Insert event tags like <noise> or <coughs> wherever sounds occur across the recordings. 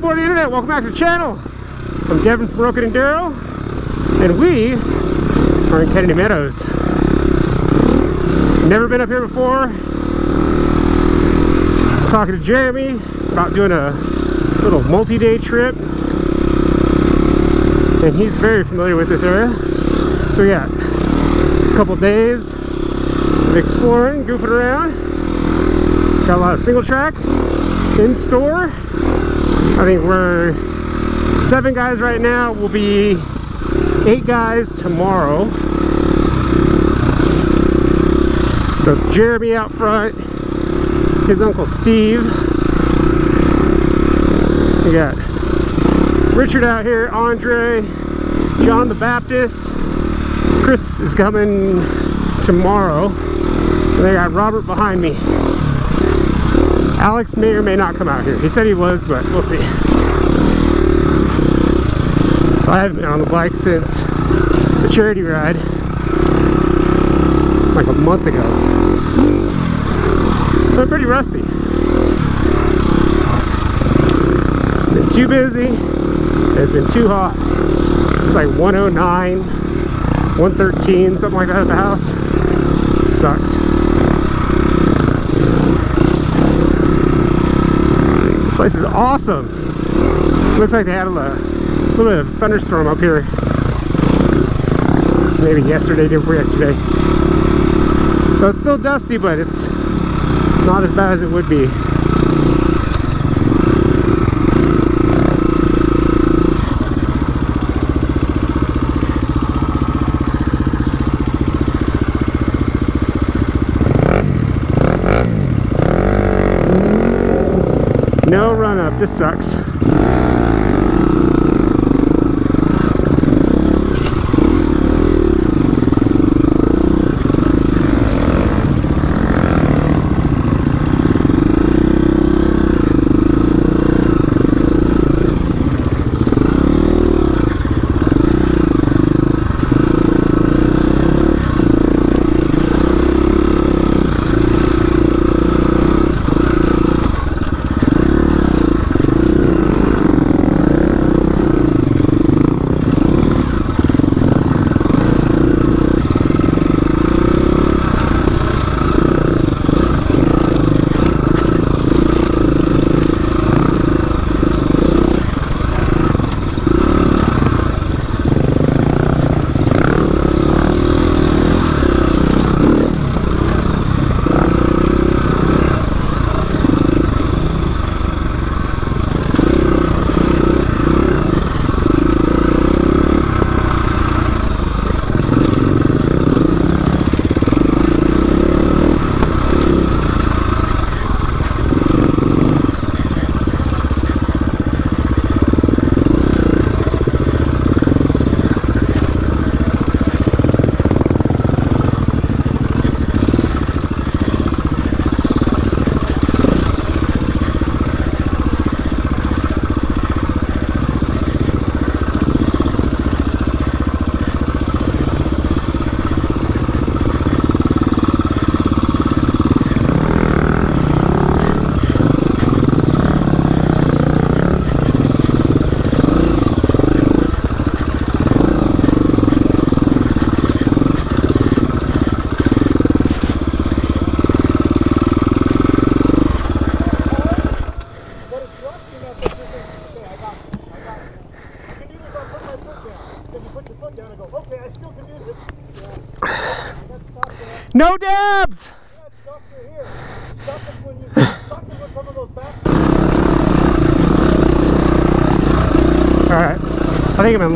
morning internet. Welcome back to the channel. I'm devin from Broken Enduro and we are in kennedy meadows. Never been up here before. I was talking to jeremy about doing a little multi-day trip and he's very familiar with this area. So yeah a couple days of exploring goofing around. Got a lot of single track in store I think we're seven guys right now. We'll be eight guys tomorrow. So it's Jeremy out front, his uncle Steve. We got Richard out here, Andre, John the Baptist. Chris is coming tomorrow. They got Robert behind me. Alex may or may not come out here. He said he was, but we'll see. So I haven't been on the bike since the charity ride like a month ago. So I'm pretty rusty. It's been too busy. It's been too hot. It's like 109, 113, something like that at the house. It sucks. Place is awesome. Looks like they had a little bit of thunderstorm up here. Maybe yesterday, day before yesterday. So it's still dusty, but it's not as bad as it would be. No run up, this sucks.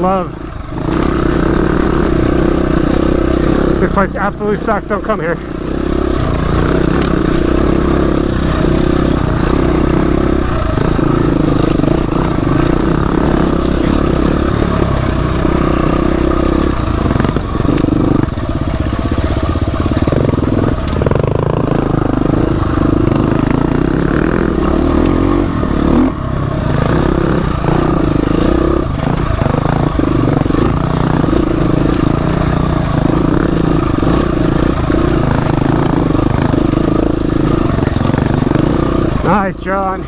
Love. This place absolutely sucks, don't come here. Nice, John.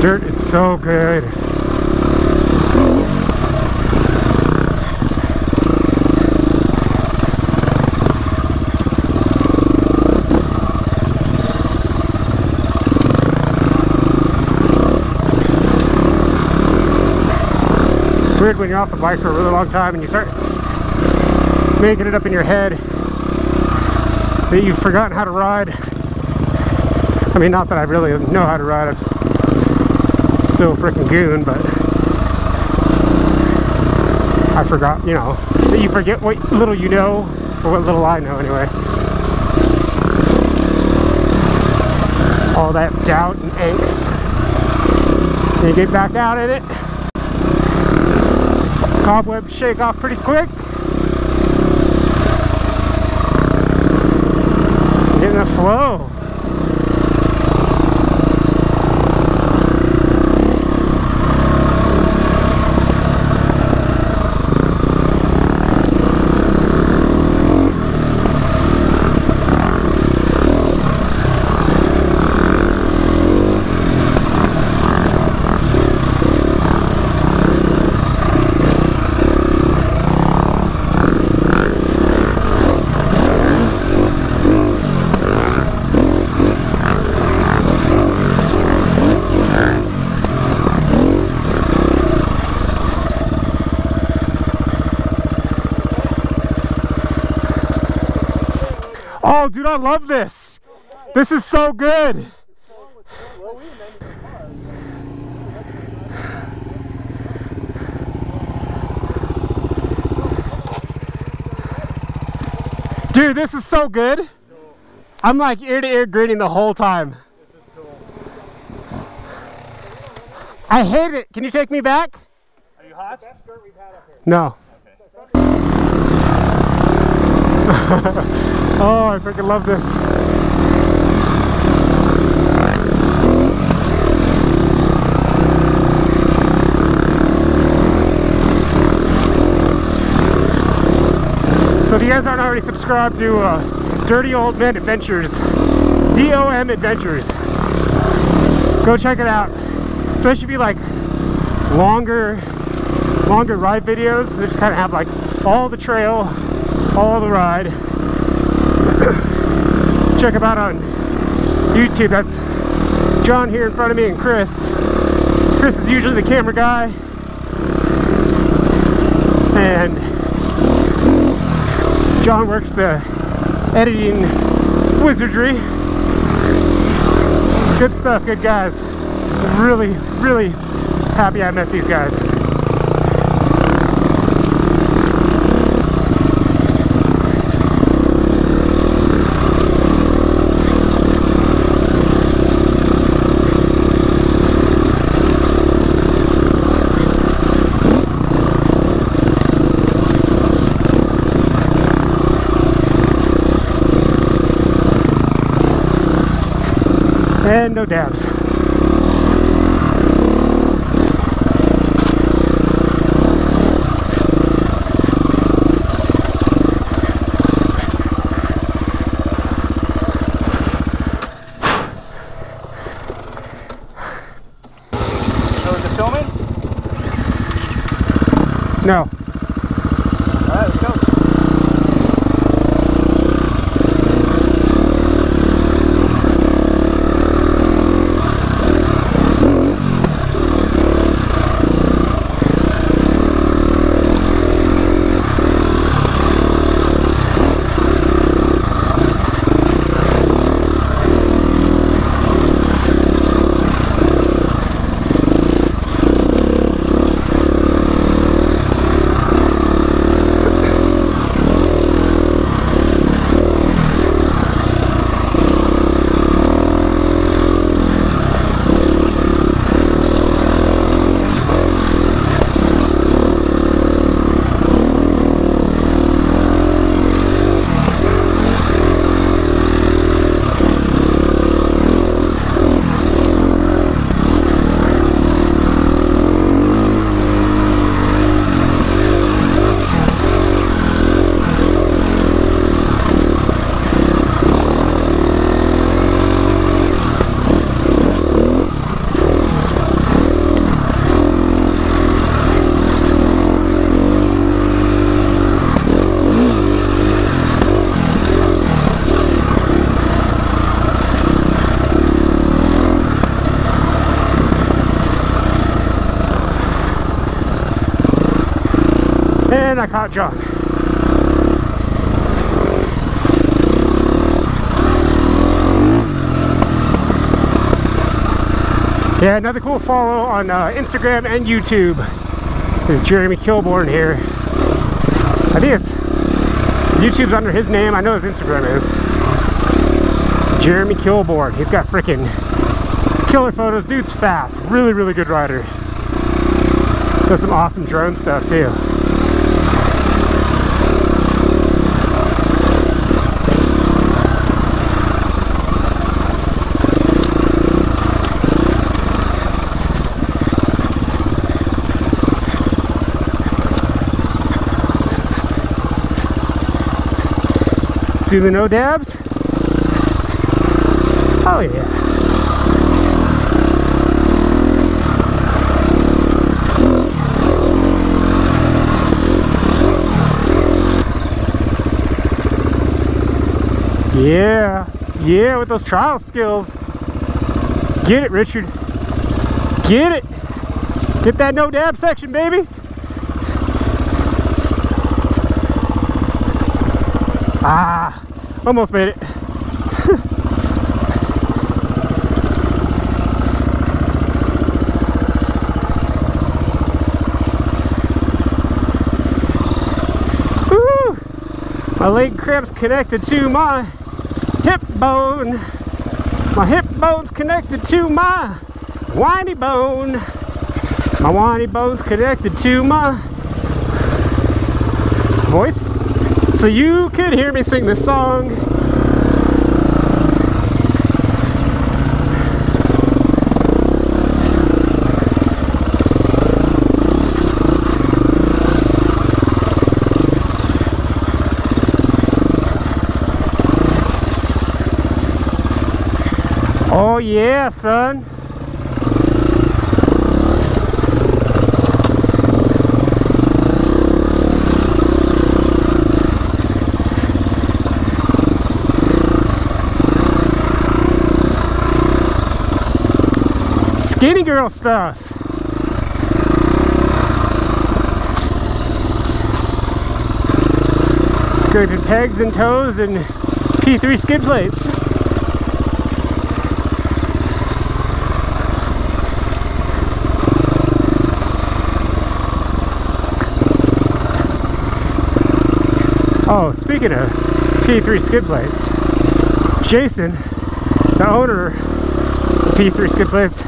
Dirt is so good. It's weird when you're off the bike for a really long time and you start making it up in your head that you've forgotten how to ride. I mean, not that I really know how to ride, I'm still freaking goon, but I forgot, you know, that you forget what little you know, or what little I know anyway. All that doubt and angst. And you get back out in it, cobwebs shake off pretty quick. Get in the flow. Oh, dude, I love this. This is so good. Dude, this is so good. I'm like ear to ear grinning the whole time. I hate it. Can you take me back? Are you hot? No. Oh, I freaking love this. So if you guys aren't already subscribed to uh, Dirty Old Men Adventures, DOM Adventures, go check it out. Especially if you like longer, longer ride videos. They just kind of have like all the trail, all the ride. Check them out on YouTube. That's John here in front of me and Chris. Chris is usually the camera guy. And John works the editing wizardry. Good stuff, good guys. Really, really happy I met these guys. And no dabs. I caught Yeah, another cool follow on uh, Instagram and YouTube is Jeremy Kilborn here. I think it's YouTube's under his name. I know his Instagram is. Jeremy Kilborn. He's got freaking killer photos. Dude's fast. Really, really good rider. Does some awesome drone stuff too. Do the no dabs? Oh yeah. Yeah, yeah, with those trial skills. Get it, Richard. Get it. Get that no dab section, baby. Ah, almost made it. <laughs> My leg cramp's connected to my hip bone. My hip bone's connected to my whiny bone. My whiny bone's connected to my voice. So you could hear me sing this song. Oh yeah, son. Skinny girl stuff. Scraping pegs and toes and P3 skid plates. Oh, speaking of P3 skid plates, Jason, the owner of P3 skid plates,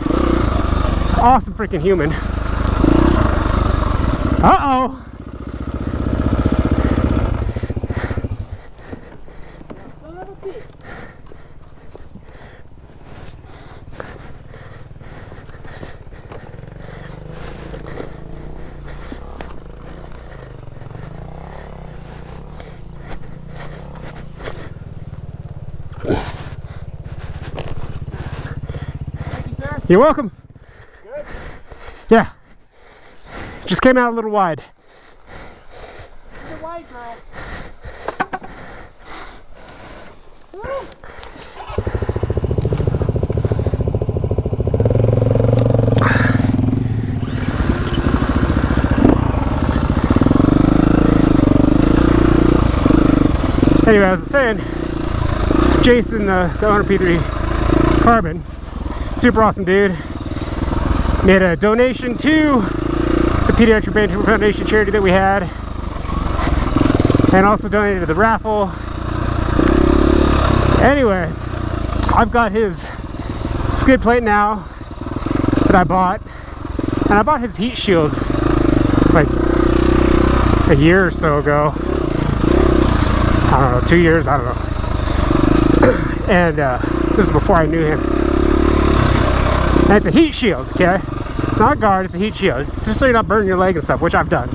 awesome freaking human. Uh-oh. You're welcome. Good. Yeah. Just came out a little wide. Girl. Anyway, as I was saying, Jason, uh, the owner of P3 Carbon, super awesome dude, made a donation to the Pediatric Tumor Foundation charity that we had, and also donated to the raffle. Anyway, I've got his skid plate now that I bought, and I bought his heat shield like a year or so ago. I don't know, two years, I don't know. <coughs> and uh, this is before I knew him. And it's a heat shield, okay? Not guard, it's a heat shield. It's just so you're not burning your leg and stuff, which I've done.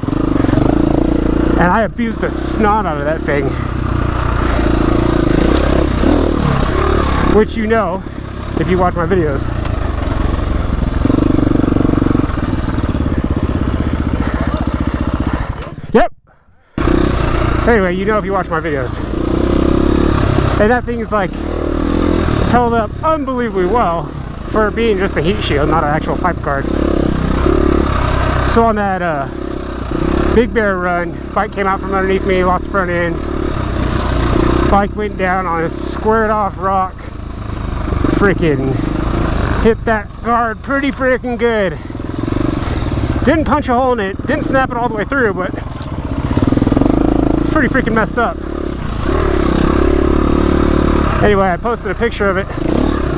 And I abused the snot out of that thing. Which you know if you watch my videos. Yep. Anyway, you know if you watch my videos. And that thing is like held up unbelievably well for being just a heat shield, not an actual pipe guard. So on that uh, Big bear run. Bike came out from underneath me, lost the front end. Bike went down on a squared off rock. Freaking hit that guard pretty freaking good. Didn't punch a hole in it, didn't snap it all the way through, but it's pretty freaking messed up. Anyway, I posted a picture of it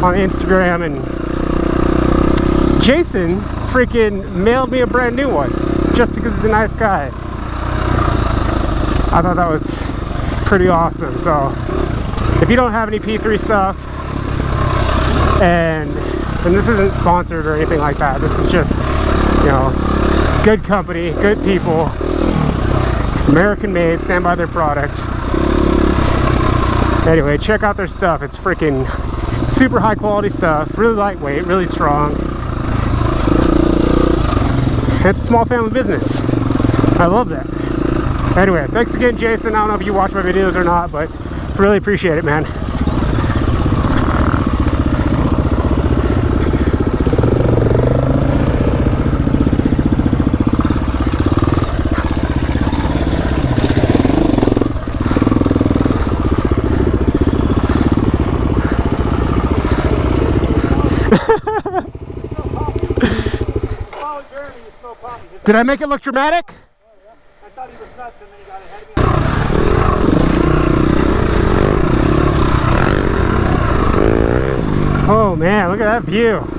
on Instagram and Jason freaking mailed me a brand new one just because he's a nice guy. I thought that was pretty awesome. So if you don't have any P3 stuff and and this isn't sponsored or anything like that. This is just, you know, good company, good people, American made, stand by their product. Anyway, check out their stuff. It's freaking super high quality stuff, really lightweight, really strong. It's a small family business. I love that. Anyway, thanks again, Jason. I don't know if you watch my videos or not, but really appreciate it, man. Did I make it look dramatic? Oh man, look at that view.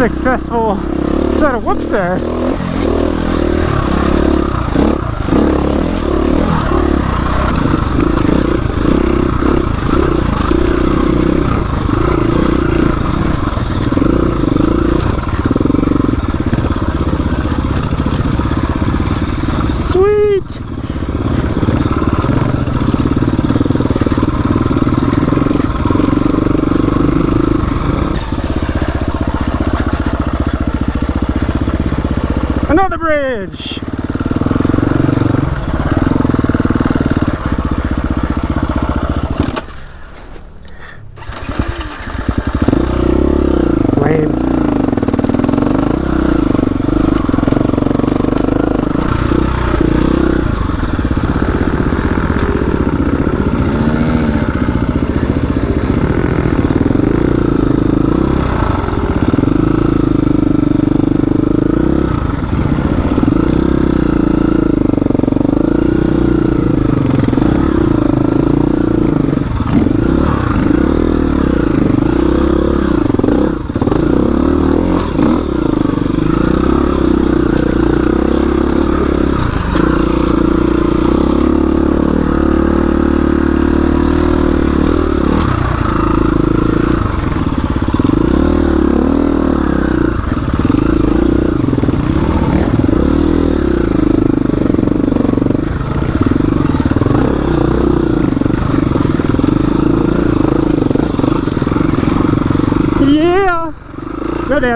Successful set of whoops there. Sweet! Another bridge! Lame. <laughs>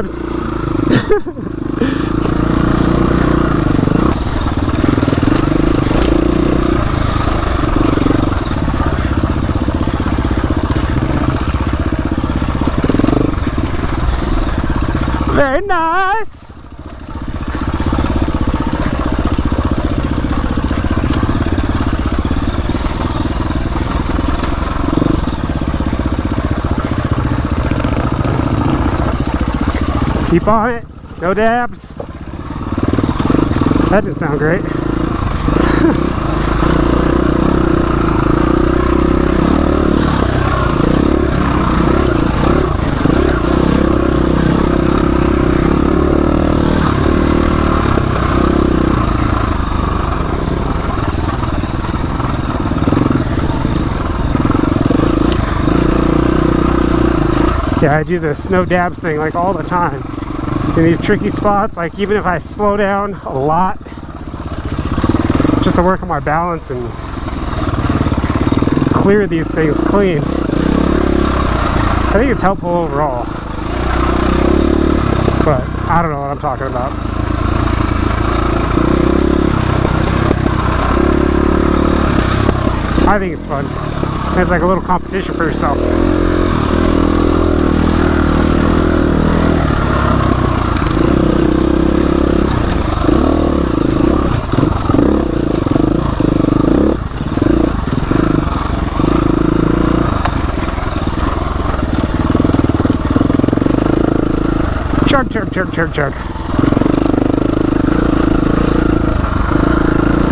Very nice. Keep on it. No dabs. That didn't sound great. Yeah, I do the no dabs thing like all the time. In these tricky spots, like even if I slow down a lot, just to work on my balance and clear these things clean. I think it's helpful overall. But I don't know what I'm talking about. I think it's fun. It's like a little competition for yourself. Chug, chug.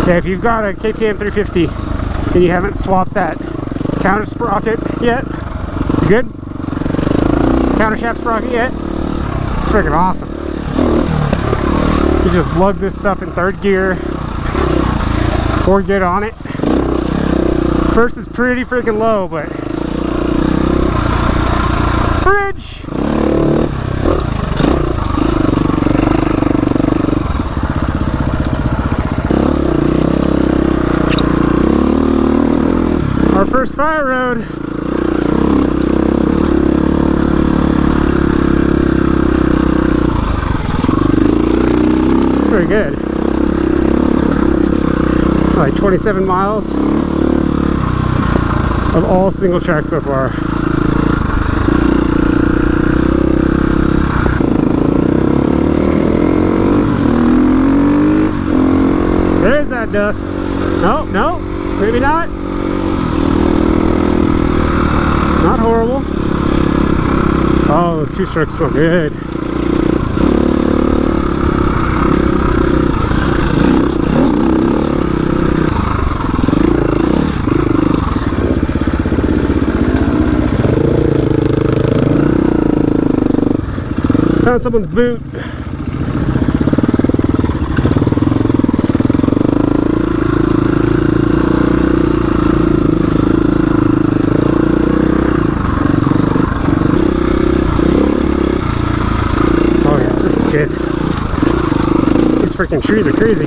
Yeah, if you've got a KTM 350 and you haven't swapped that counter sprocket yet, good? Counter shaft sprocket yet? It's freaking awesome. You just lug this stuff in third gear or get on it. First is pretty freaking low, but bridge. Fire road. Pretty good. Like 27 miles of all single track so far. There's that dust. No, no, maybe not. Not horrible. Oh, those two strokes smell good. Found someone's boot. Oh yeah, this is good. These freaking trees are crazy.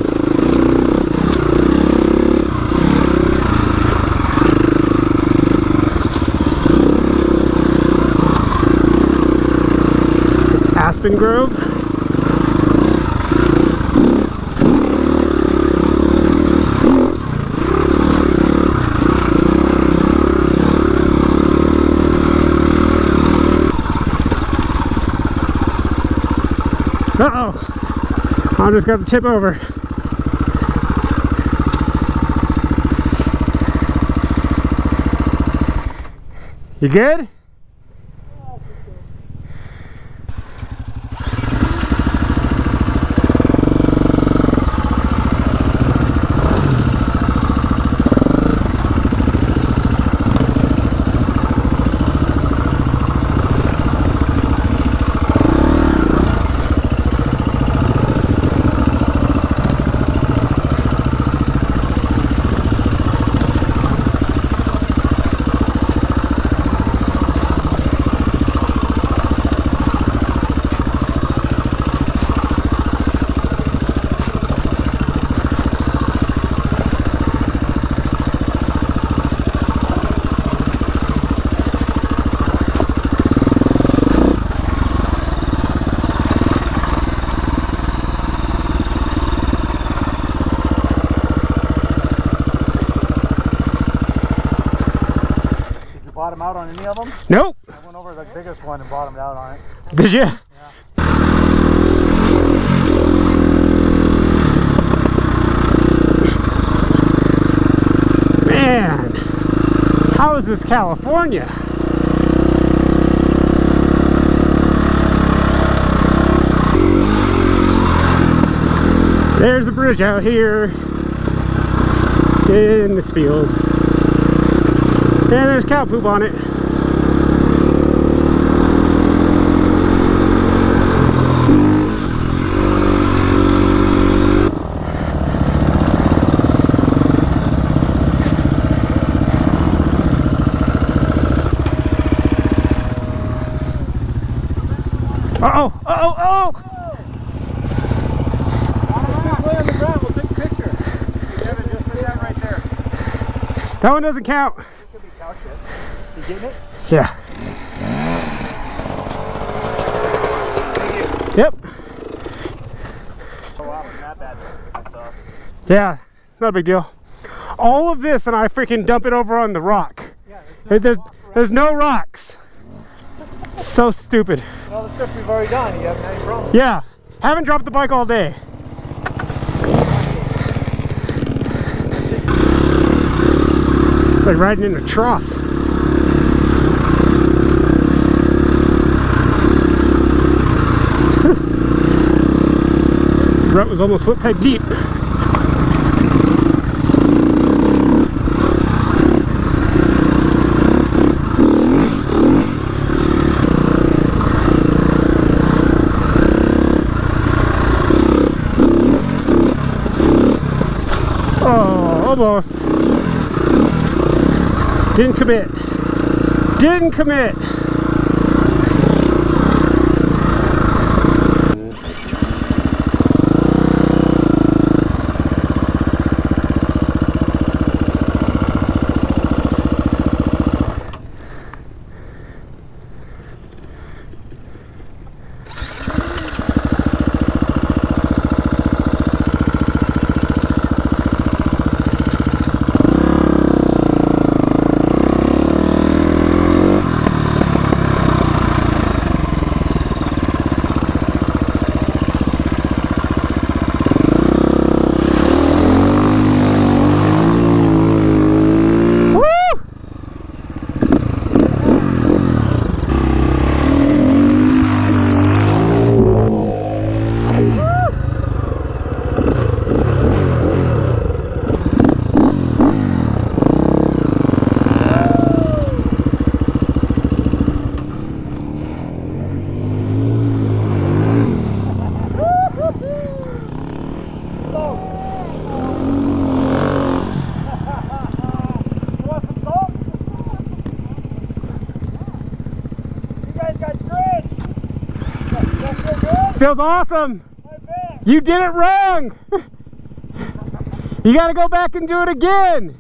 Aspen Grove. Uh-oh. I just got the tip over. You good? On any of them? Nope. I went over the biggest one and bottomed out on it. Did you? Man, how is this California? There's a bridge out here in this field. And there's cow poop on it. Uh-oh, uh-oh, uh-oh! Lay on the ground, we'll take a picture. Kevin, just put that right there. That one doesn't count. This could be cow shit. You getting it? Yeah. Yep. Oh wow, it's not bad. Yeah, not a big deal. All of this and I freaking dump it over on the rock. yeah, There's, there's no rocks. So stupid. all the stuff we've already done. You haven't had any problems. Yeah, haven't dropped the bike all day. It's like riding in a trough. <laughs> Rut was almost foot peg deep. Oh, almost. Didn't commit. Didn't commit. Feels awesome. You did it wrong. <laughs> You got to go back and do it again.